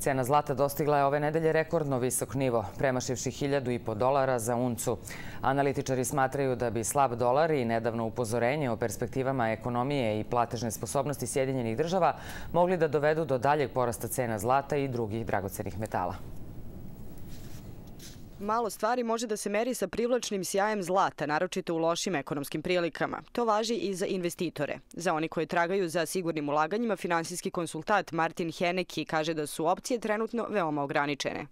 Cena zlata dostigla je ove nedelje rekordno visok nivo, premašivši hiljadu i po dolara za uncu. Analitičari smatraju da bi slab dolar i nedavno upozorenje o perspektivama ekonomije i platežne sposobnosti Sjedinjenih država mogli da dovedu do daljeg porasta cena zlata i drugih dragocenih metala. Malo stvari može da se meri sa privlačnim sjajem zlata, naročito u lošim ekonomskim prilikama. To važi i za investitore. Za oni koji tragaju za sigurnim ulaganjima, finansijski konsultat Martin Heneki kaže da su opcije trenutno veoma ograničene.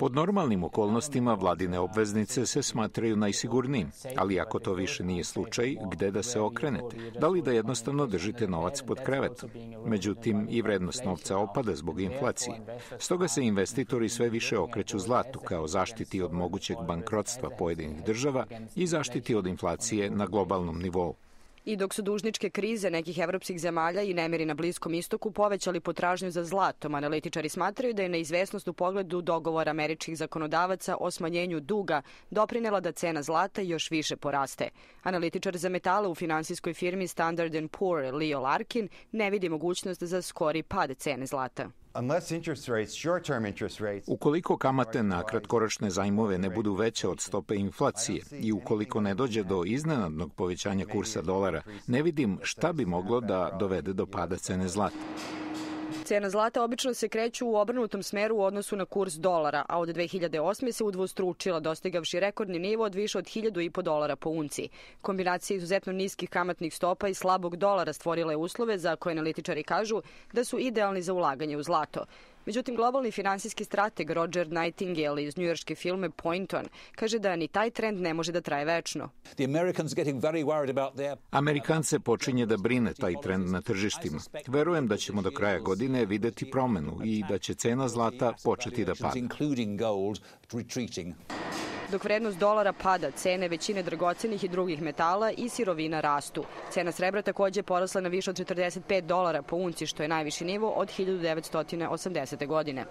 Pod normalnim okolnostima vladine obveznice se smatraju najsigurnijim, ali ako to više nije slučaj, gde da se okrenete? Da li da jednostavno držite novac pod krevetom? Međutim, i vrednost novca opada zbog inflacije. Stoga se investitori sve više okreću zlatu kao zaštiti od mogućeg bankrotstva pojedinih država i zaštiti od inflacije na globalnom nivou. I dok su dužničke krize nekih evropskih zemalja i nemiri na Bliskom istoku povećali potražnju za zlatom, analitičari smatraju da je neizvesnost u pogledu dogovora američkih zakonodavaca o smanjenju duga doprinela da cena zlata još više poraste. Analitičar za metale u finansijskoj firmi Standard Poor Leo Larkin ne vidi mogućnost za skori pad cene zlata. Ukoliko kamate na kratkoročne zajmove ne budu veće od stope inflacije i ukoliko ne dođe do iznenadnog povećanja kursa dolara, ne vidim šta bi moglo da dovede do pada cene zlata. Cena zlata obično se kreću u obrnutom smeru u odnosu na kurs dolara, a od 2008. se udvostručila, dostigavši rekordni nivo od više od 1000 i po dolara po unci. Kombinacija izuzetno niskih kamatnih stopa i slabog dolara stvorila je uslove za koje analitičari kažu da su idealni za ulaganje u zlato. Međutim, globalni finansijski strateg Roger Nightingale iz njujorške filme Pointon kaže da ni taj trend ne može da traje večno. Amerikance počinje da brine taj trend na tržištima. Verujem da ćemo do kraja godine videti promenu i da će cena zlata početi da pada. Dok vrednost dolara pada, cene većine dragocenih i drugih metala i sirovina rastu. Cena srebra takođe je porasla na više od 45 dolara po unci, što je najviši nivo od 1980. godine.